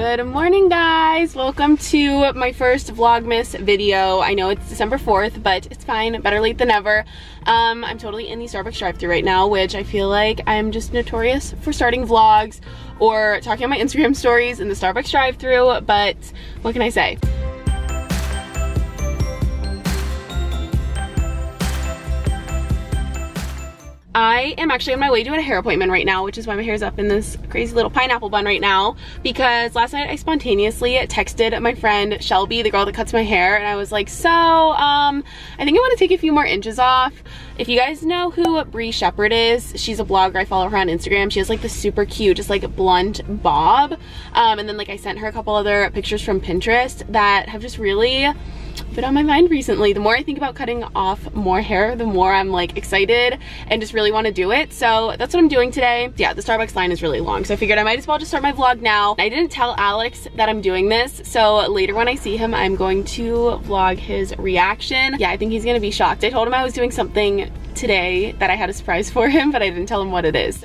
Good morning guys! Welcome to my first Vlogmas video. I know it's December 4th, but it's fine, better late than never. Um, I'm totally in the Starbucks drive thru right now, which I feel like I'm just notorious for starting vlogs or talking on my Instagram stories in the Starbucks drive thru but what can I say? I am actually on my way to a hair appointment right now, which is why my hair is up in this crazy little pineapple bun right now, because last night I spontaneously texted my friend Shelby, the girl that cuts my hair, and I was like, so, um, I think I want to take a few more inches off. If you guys know who Bree Shepherd is, she's a blogger, I follow her on Instagram. She has like the super cute, just like blunt bob. Um, and then like I sent her a couple other pictures from Pinterest that have just really been on my mind recently. The more I think about cutting off more hair, the more I'm like excited and just really want to do it. So that's what I'm doing today. Yeah, the Starbucks line is really long. So I figured I might as well just start my vlog now. I didn't tell Alex that I'm doing this. So later when I see him, I'm going to vlog his reaction. Yeah, I think he's going to be shocked. I told him I was doing something today that I had a surprise for him, but I didn't tell him what it is.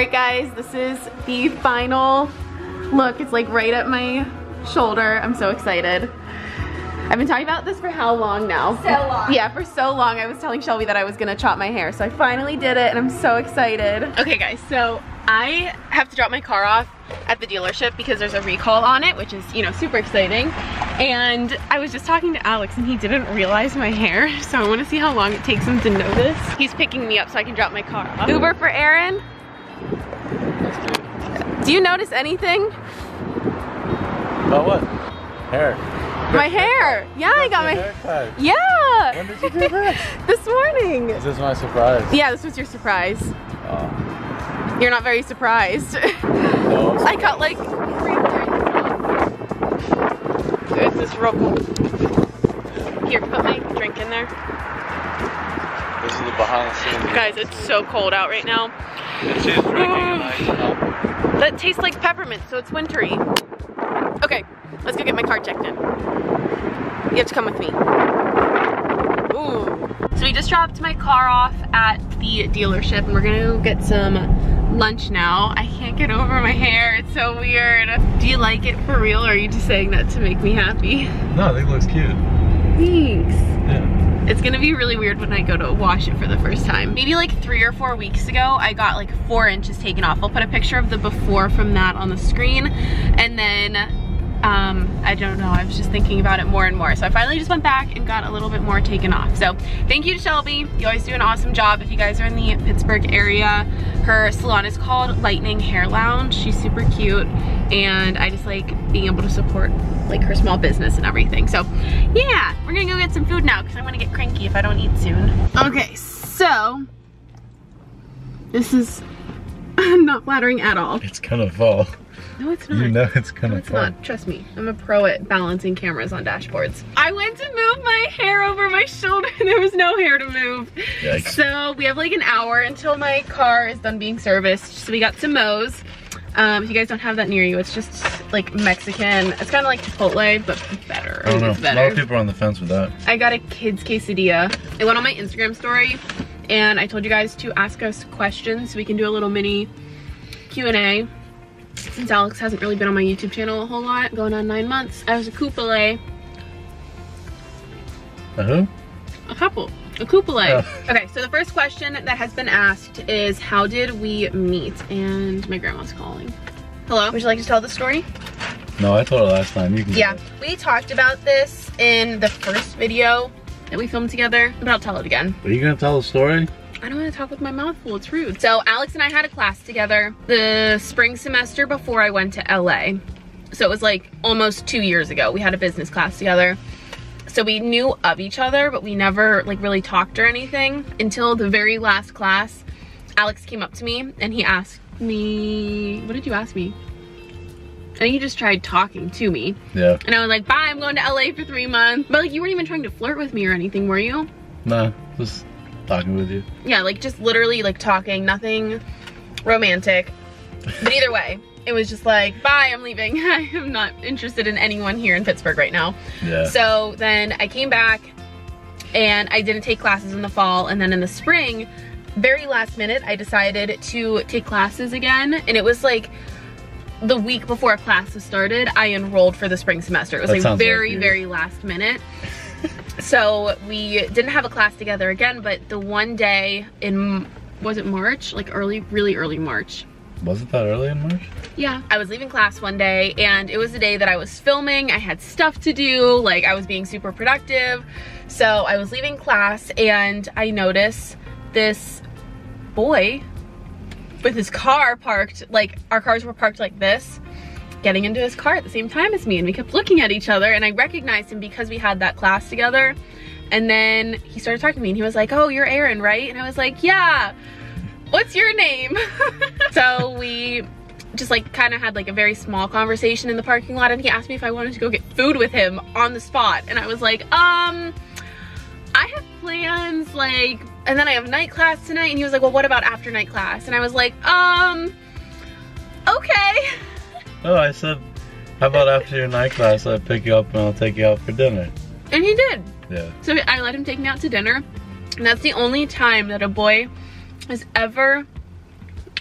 Alright guys, this is the final look. It's like right at my shoulder. I'm so excited. I've been talking about this for how long now? So long. Yeah, for so long. I was telling Shelby that I was gonna chop my hair, so I finally did it and I'm so excited. Okay guys, so I have to drop my car off at the dealership because there's a recall on it, which is, you know, super exciting. And I was just talking to Alex and he didn't realize my hair, so I wanna see how long it takes him to notice. He's picking me up so I can drop my car off. Uber for Erin? Do you notice anything? About what? Hair. My hair. Yeah, I got my haircut. Yeah. When did you do this? this morning. This is this my surprise? Yeah, this was your surprise. Oh. You're not very surprised. No. I got like This is real cool. Here, put my drink in there. This is the behind the scenes. Guys, it's so cold out right now. This is drinking and. That tastes like peppermint, so it's wintry. Okay, let's go get my car checked in. You have to come with me. Ooh. So we just dropped my car off at the dealership and we're gonna go get some lunch now. I can't get over my hair, it's so weird. Do you like it for real or are you just saying that to make me happy? No, I think it looks cute. Thanks. Yeah. It's gonna be really weird when I go to wash it for the first time. Maybe like three or four weeks ago, I got like four inches taken off. I'll put a picture of the before from that on the screen. And then, um, I don't know, I was just thinking about it more and more. So I finally just went back and got a little bit more taken off. So thank you to Shelby. You always do an awesome job. If you guys are in the Pittsburgh area, her salon is called Lightning Hair Lounge. She's super cute. And I just like being able to support like her small business and everything. So yeah, we're gonna go get some food now because I'm gonna get cranky if I don't eat soon. Okay, so this is not flattering at all. It's gonna fall. No, it's not. You know it's gonna No, it's fall. not. Trust me. I'm a pro at balancing cameras on dashboards. I went to move my hair over my shoulder and there was no hair to move. Yikes. So we have like an hour until my car is done being serviced. So we got some Moe's. Um, if you guys don't have that near you, it's just like Mexican. It's kind of like Chipotle, but better. I don't know. It's A lot better. of people are on the fence with that. I got a kid's quesadilla. It went on my Instagram story and I told you guys to ask us questions so we can do a little mini Q&A. Since Alex hasn't really been on my YouTube channel a whole lot, going on nine months, I was a couple. A who? A couple. A coupole. Oh. Okay, so the first question that has been asked is how did we meet? And my grandma's calling. Hello, would you like to tell the story? No, I told her last time. You can. Yeah, we talked about this in the first video that we filmed together, but I'll tell it again. Are you gonna tell the story? I don't want to talk with my mouth full, it's rude. So Alex and I had a class together the spring semester before I went to LA. So it was like almost two years ago. We had a business class together. So we knew of each other, but we never like really talked or anything until the very last class. Alex came up to me and he asked me, what did you ask me? I think you just tried talking to me. Yeah. And I was like, bye, I'm going to LA for three months. But like, you weren't even trying to flirt with me or anything, were you? Nah, just talking with you. Yeah, like just literally like talking, nothing romantic. But either way, it was just like, bye, I'm leaving. I am not interested in anyone here in Pittsburgh right now. Yeah. So then I came back and I didn't take classes in the fall. And then in the spring, very last minute, I decided to take classes again. And it was like the week before classes started, I enrolled for the spring semester. It was That like sounds like very, very last minute. so we didn't have a class together again, but the one day in, was it March? Like early, really early March. Was it that early in March? Yeah. I was leaving class one day and it was the day that I was filming. I had stuff to do, like I was being super productive. So I was leaving class and I noticed this boy with his car parked, like our cars were parked like this, getting into his car at the same time as me. And we kept looking at each other and I recognized him because we had that class together. And then he started talking to me and he was like, oh, you're Erin, right? And I was like, yeah, what's your name? so we just like kind of had like a very small conversation in the parking lot and he asked me if I wanted to go get food with him on the spot. And I was like, um, I have plans like, and then I have night class tonight. And he was like, well, what about after night class? And I was like, um, okay. Oh, I said, how about after your night class, I pick you up and I'll take you out for dinner. And he did. Yeah. So I let him take me out to dinner. And that's the only time that a boy has ever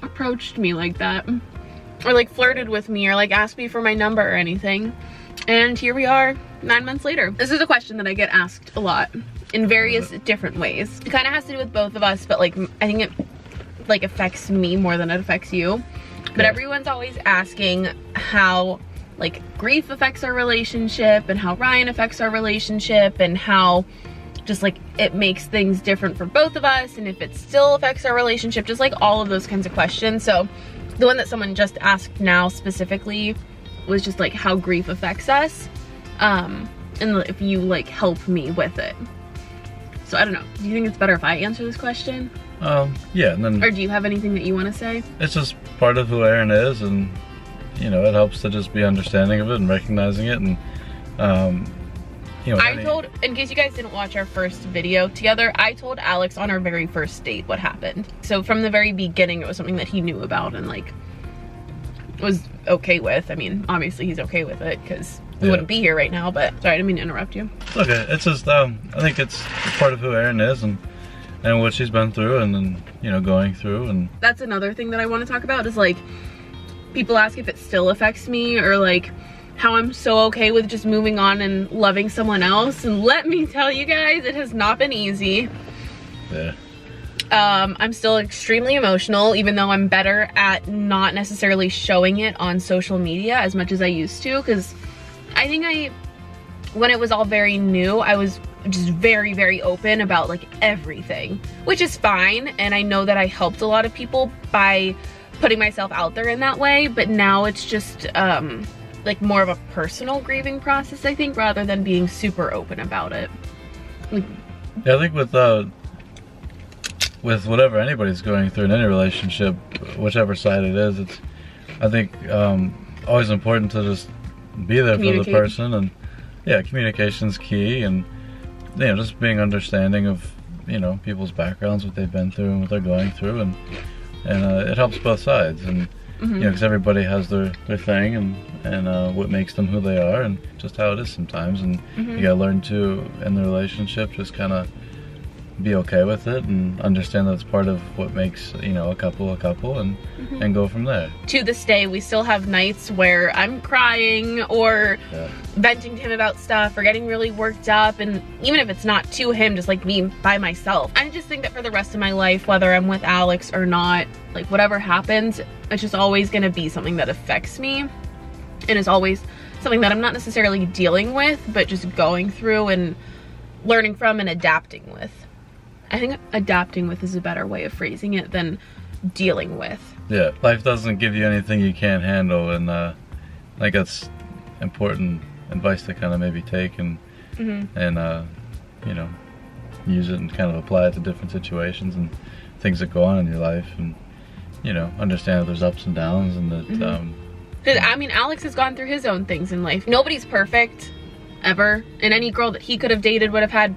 approached me like that. Or like flirted with me or like asked me for my number or anything. And here we are nine months later. This is a question that I get asked a lot in various different ways. It kind of has to do with both of us, but like I think it like affects me more than it affects you. But everyone's always asking how like grief affects our relationship and how Ryan affects our relationship and how just like it makes things different for both of us and if it still affects our relationship, just like all of those kinds of questions. So the one that someone just asked now specifically was just like how grief affects us um and if you like help me with it. So I don't know. Do you think it's better if I answer this question? Um, yeah, and then Or do you have anything that you want to say? it's just part of who Erin is, and you know, it helps to just be understanding of it and recognizing it, and um, I told, in case you guys didn't watch our first video together, I told Alex on our very first date what happened. So from the very beginning, it was something that he knew about and like was okay with. I mean, obviously he's okay with it because we Yeah. wouldn't be here right now, but sorry, I didn't mean to interrupt you. It's okay. It's just um, I think it's part of who Erin is and and what she's been through and then you know going through and That's another thing that I want to talk about is like, people ask if it still affects me or like how I'm so okay with just moving on and loving someone else. And let me tell you guys, it has not been easy. yeah. Um, I'm still extremely emotional, even though I'm better at not necessarily showing it on social media as much as I used to. Because I think I, when it was all very new, I was just very, very open about like everything, which is fine. And I know that I helped a lot of people by putting myself out there in that way. But now it's just, um, like more of a personal grieving process, I think, rather than being super open about it. Like, Yeah, I think with uh, with whatever anybody's going through in any relationship, whichever side it is, it's I think um, always important to just be there for the person and yeah, communication's key and you know just being understanding of you know people's backgrounds, what they've been through and what they're going through, and and uh, it helps both sides and. You know, because everybody has their, their thing and, and uh, what makes them who they are, and just how it is sometimes. And you gotta learn to, in the relationship, just kind of be okay with it and understand that it's part of what makes you know a couple a couple and mm-hmm. and go from there to this day, we still have nights where I'm crying or yeah venting to him about stuff or getting really worked up. And even if it's not to him, just like me by myself. I just think that for the rest of my life, whether I'm with Alex or not, like whatever happens, it's just always gonna be something that affects me. And is always something that I'm not necessarily dealing with, but just going through and learning from and adapting with. I think adapting with is a better way of phrasing it than dealing with. Yeah, life doesn't give you anything you can't handle, and uh, I think that's important advice to kind of maybe take and Mm-hmm. and uh, you know use it and kind of apply it to different situations and things that go on in your life, and you know understand that there's ups and downs, and that Mhm. um, 'Cause, I mean, Alex has gone through his own things in life. Nobody's perfect, ever. And any girl that he could have dated would have had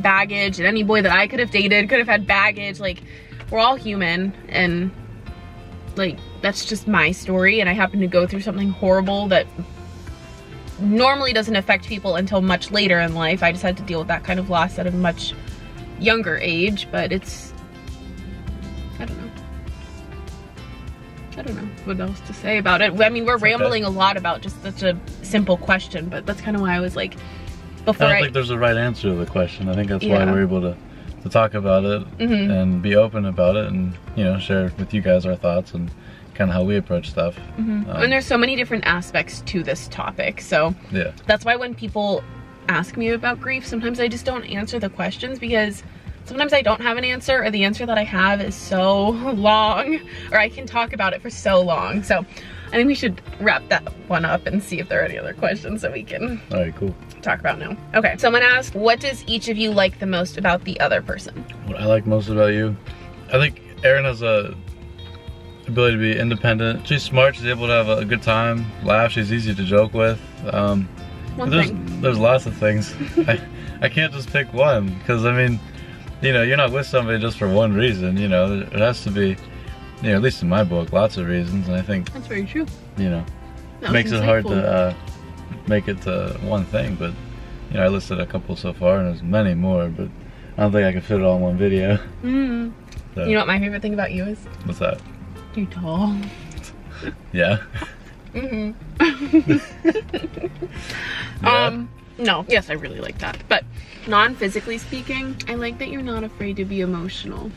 baggage, and any boy that I could have dated could have had baggage. Like, we're all human, and like, that's just my story. And I happened to go through something horrible that normally doesn't affect people until much later in life. I just had to deal with that kind of loss at a much younger age, but it's, I don't know. I don't know what else to say about it. I mean, we're rambling a lot about just such a simple question, but that's kind of why I was like, I don't I, think there's a right answer to the question. I think that's why Yeah. we're able to to talk about it Mhm. and be open about it, and you know share with you guys our thoughts and kind of how we approach stuff. Mhm. Um, and there's so many different aspects to this topic. So yeah, that's why when people ask me about grief, sometimes I just don't answer the questions because sometimes I don't have an answer or the answer that I have is so long or I can talk about it for so long. So I think we should wrap that one up and see if there are any other questions that we can all right, cool. talk about now. Okay, someone asked, what does each of you like the most about the other person? What I like most about you, I think Erin has a ability to be independent. She's smart. She's able to have a good time, laugh. She's easy to joke with. Um, One there's thing. there's lots of things. I I can't just pick one because I mean, you know, you're not with somebody just for one reason. You know, it has to be, you know, at least in my book, lots of reasons. And I think That's very true. you know That makes it hard to uh, make it to one thing. But you know, I listed a couple so far, and there's many more. But I don't think I can fit it all in one video. Mm. So, You know what my favorite thing about you is? what's that? You're tall. Yeah. Mm-hmm. Yeah. Um, no, yes, I really like that. But non-physically speaking, I like that you're not afraid to be emotional.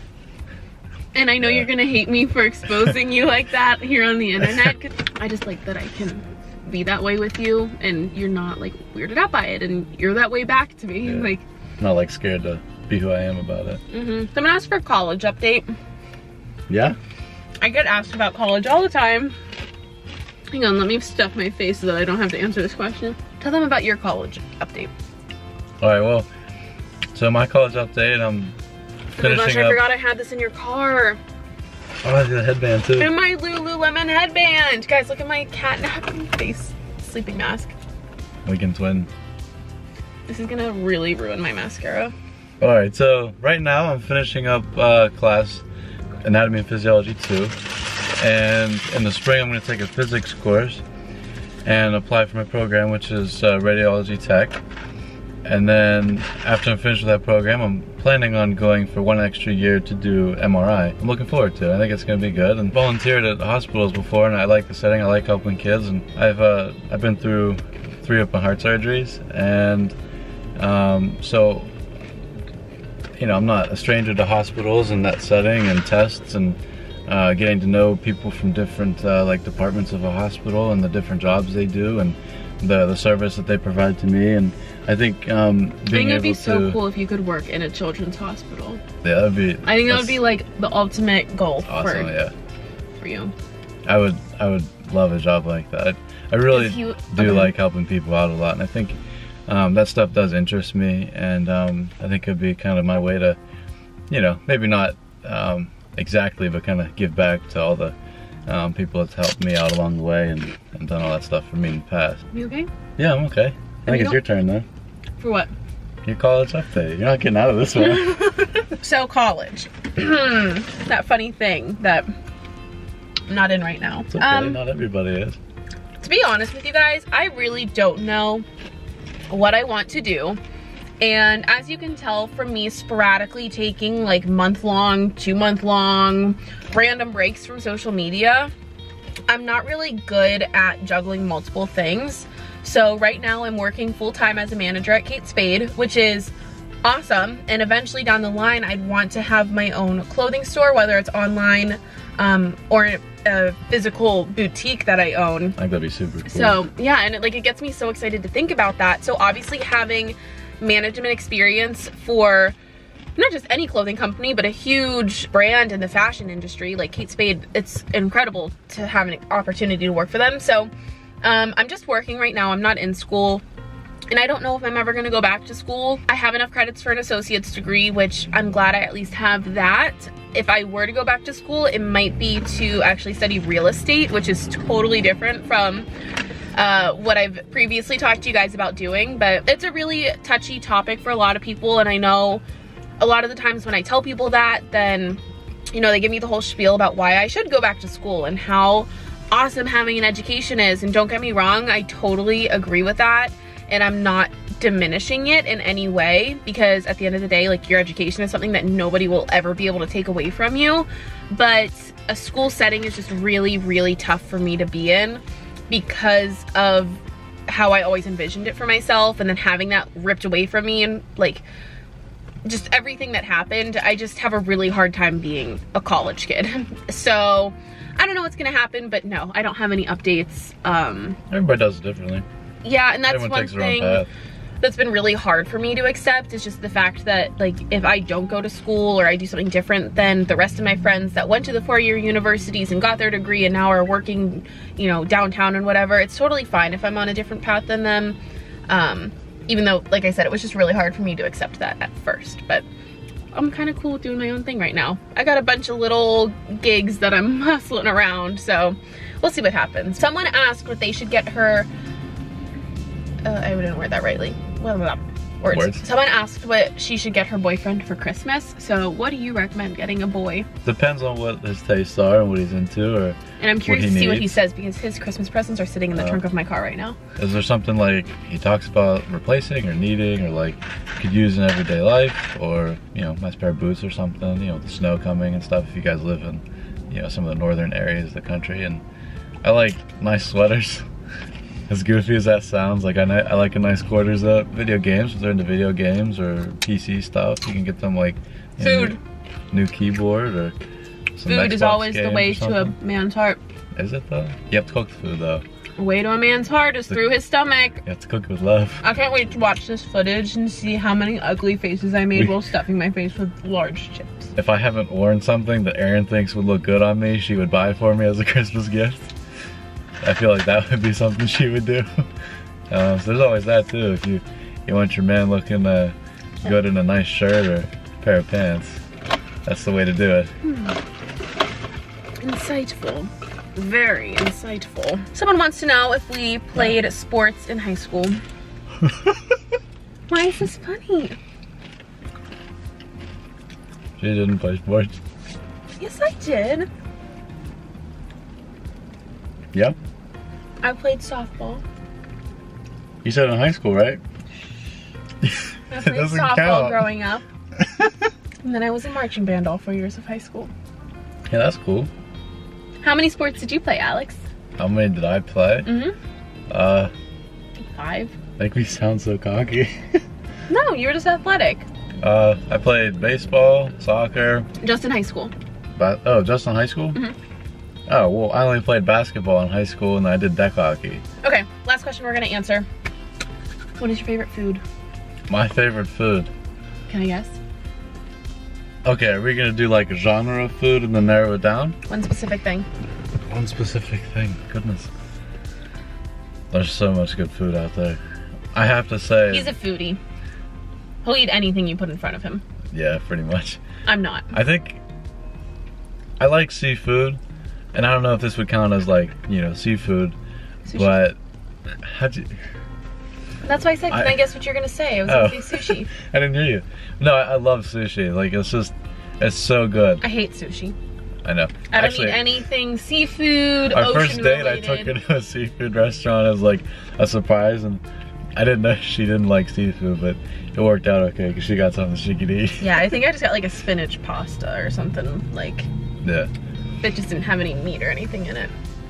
And I know Yeah. you're gonna hate me for exposing you like that here on the internet. I just like that I can be that way with you and you're not like weirded out by it and you're that way back to me. Yeah. Like, not like scared to be who I am about it. Mm -hmm. so I'm gonna ask for a college update. Yeah. I get asked about college all the time. Hang on, let me stuff my face so that I don't have to answer this question. Tell them about your college update. All right. Well, so my college update. I'm Oh my gosh, I up. forgot I had this in your car. Oh, I a headband too. And my Lululemon headband. Guys, look at my cat napping face sleeping mask. We can twin. This is gonna really ruin my mascara. All right. So right now I'm finishing up uh, class anatomy and physiology two, and in the spring I'm going to take a physics course and apply for my program, which is uh, radiology tech. And then after I'm finished with that program, I'm planning on going for one extra year to do MRI. I'm looking forward to it. I think it's going to be good. And volunteered at hospitals before, and I like the setting. I like helping kids, and I've uh, I've been through three open heart surgeries, and um, so you know I'm not a stranger to hospitals and that setting and tests and uh, getting to know people from different uh, like departments of a hospital and the different jobs they do and the the service that they provide to me and I think um, I think it'd be so to cool if you could work in a children's hospital. yeah that'd be I think that would be like the ultimate goal awesome for, yeah for you. I would I would love a job like that I really you- do okay. like helping people out a lot and I think um, that stuff does interest me and um, I think it'd be kind of my way to you know maybe not um, exactly but kind of give back to all the um, people that's helped me out along the way and, and done all that stuff for me in the past You okay? yeah I'm okay I think it's your turn then For what? your college update you're not getting out of this one So college. that funny thing that I'm not in right now. it's okay Um, not everybody is to be honest with you guys, I really don't know what I want to do. And as you can tell from me sporadically taking like month long, two month long, random breaks from social media, I'm not really good at juggling multiple things. So right now I'm working full time as a manager at Kate Spade, which is awesome. And eventually down the line, I'd want to have my own clothing store, whether it's online um, or a physical boutique that I own. I think that'd be super cool. So yeah, and it, like it gets me so excited to think about that. So obviously having management experience for not just any clothing company, but a huge brand in the fashion industry like Kate Spade, it's incredible to have an opportunity to work for them. So um, I'm just working right now. I'm not in school and I don't know if I'm ever gonna go back to school. I have enough credits for an associate's degree, which I'm glad I at least have that. If I were to go back to school, it might be to actually study real estate, which is totally different from uh, what I've previously talked to you guys about doing, but it's a really touchy topic for a lot of people, and I know a lot of the times when I tell people that, then, you know, they give me the whole spiel about why I should go back to school and how awesome having an education is, and don't get me wrong, I totally agree with that and I'm not diminishing it in any way because at the end of the day, like your education is something that nobody will ever be able to take away from you. But a school setting is just really, really tough for me to be in because of how I always envisioned it for myself and then having that ripped away from me and like just everything that happened, I just have a really hard time being a college kid. so I don't know what's gonna happen, but no, I don't have any updates. Um, Everybody does it differently yeah and that's Everyone one thing that's been really hard for me to accept is just the fact that like if I don't go to school or I do something different than the rest of my friends that went to the four-year universities and got their degree and now are working you know downtown and whatever it's totally fine if I'm on a different path than them um, even though like I said it was just really hard for me to accept that at first but I'm kind of cool with doing my own thing right now. I got a bunch of little gigs that I'm hustling around, so we'll see what happens. Someone asked what they should get her uh, I wouldn't word that rightly. Blah, blah, blah. Words. Words. Someone asked what she should get her boyfriend for Christmas. So what do you recommend getting a boy? Depends on what his tastes are and what he's into or And I'm curious to see needs. what he says because his Christmas presents are sitting in the uh, trunk of my car right now. Is there something like he talks about replacing or needing or like could use in everyday life or, you know, nice pair of boots or something, you know, the snow coming and stuff if you guys live in, you know, some of the northern areas of the country and I like nice sweaters. as goofy as that sounds, like I, I like a nice quarters up. Video games, if they're into video games or PC stuff, you can get them like food, know, new, new, keyboard or some food Xbox is always the way to a man's heart. Is it though? You have to cook the food though. The way to a man's heart is the, through his stomach. You have to cook it with love. I can't wait to watch this footage and see how many ugly faces I made while stuffing my face with large chips. If I haven't worn something that Erin thinks would look good on me, she would buy for me as a Christmas gift. I feel like that would be something she would do. Um, so there's always that too. If you you want your man looking uh, good in a nice shirt or pair of pants, that's the way to do it. Hmm. Insightful. Very insightful. Someone wants to know if we played yeah. sports in high school. Why is this funny? She didn't play sports. Yes, I did. I played softball. You said in high school, right? I played softball count. growing up. and then I was in marching band all four years of high school. Yeah, that's cool. How many sports did you play, Alex? How many did I play? Mm-hmm. Uh, five. Make me sound so cocky. no, you were just athletic. Uh, I played baseball, soccer. Just in high school. But oh, just in high school? Mm -hmm. Oh, well, I only played basketball in high school and I did deck hockey. Okay, last question we're gonna answer. What is your favorite food? My favorite food? Can I guess? Okay, are we gonna do like a genre of food and then narrow it down? One specific thing. One specific thing, goodness. There's so much good food out there. I have to say- He's a foodie. He'll eat anything you put in front of him. Yeah, pretty much. I'm not. I think I like seafood, and I don't know if this would count as like, you know, seafood, sushi. but how'd you... That's why I said, can I, I guess what you're gonna say? I was oh. gonna say sushi. I didn't hear you. No, I, I, love sushi. Like, it's just, it's so good. I hate sushi. I know. I don't Actually, eat anything seafood, Our first date, related. I took her to a seafood restaurant as like a surprise, and I didn't know she didn't like seafood, but it worked out okay because she got something she could eat. Yeah, I think I just got like a spinach pasta or something like. Yeah that just didn't have any meat or anything in it.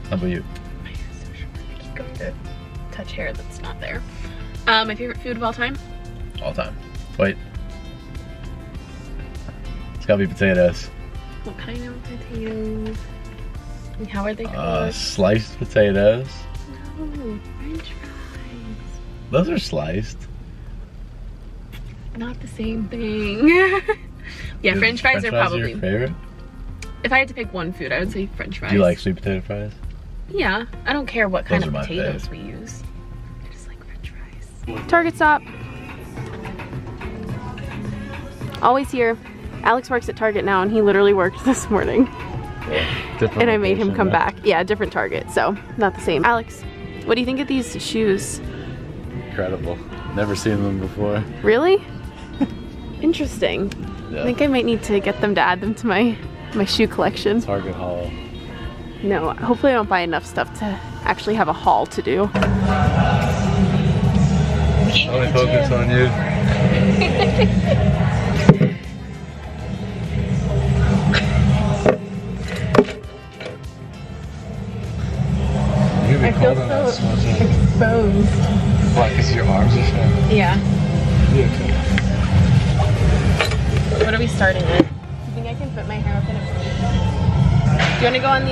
How about you? My hair is so short. I keep going to touch hair that's not there. Um, my favorite food of all time? All time. Wait. It's gotta be potatoes. What kind of potatoes? How are they Uh, cooked? sliced potatoes. oh, french fries. Those are sliced. Not the same thing. yeah, Is french fries are probably. your favorite. If I had to pick one food, I would say french fries. Do you like sweet potato fries? Yeah, I don't care what kind Those of potatoes fave. we use. I just like french fries. Target stop. Always here. Alex works at Target now and he literally worked this morning. Different And I made him come right? back. Yeah, different Target, so not the same. Alex, what do you think of these shoes? Incredible. Never seen them before. Really? Interesting. Yeah. I think I might need to get them to add them to my my shoe collection. Target haul. No, hopefully I don't buy enough stuff to actually have a haul to do. Only focus on you. You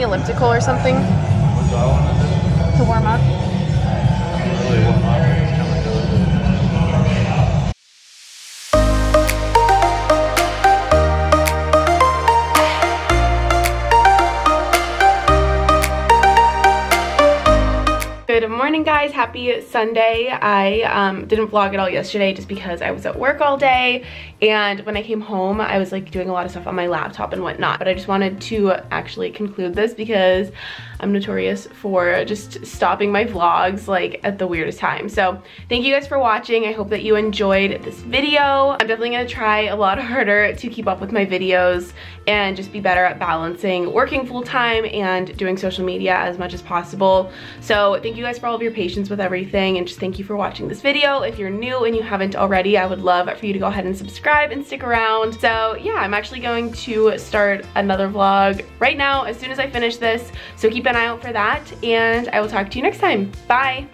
elliptical or something to warm up? Good morning guys, happy Sunday. I um, didn't vlog at all yesterday just because I was at work all day and when I came home I was like doing a lot of stuff on my laptop and whatnot but I just wanted to actually conclude this because I'm notorious for just stopping my vlogs like at the weirdest time. So thank you guys for watching. I hope that you enjoyed this video. I'm definitely gonna try a lot harder to keep up with my videos and just be better at balancing working full time and doing social media as much as possible. So thank you guys for all of your patience with everything and just thank you for watching this video. If you're new and you haven't already, I would love for you to go ahead and subscribe and stick around. So yeah, I'm actually going to start another vlog right now as soon as I finish this. So keep an eye out for that and I will talk to you next time. Bye.